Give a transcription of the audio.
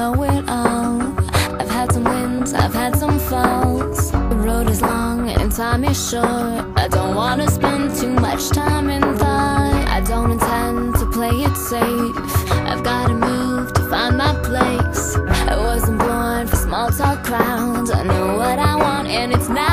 know it all. I've had some wins, I've had some falls. The road is long and time is short. I don't wanna spend too much time in thought. I don't intend to play it safe. I've gotta move to find my place. I wasn't born for small talk crowds. I know what I want and it's now.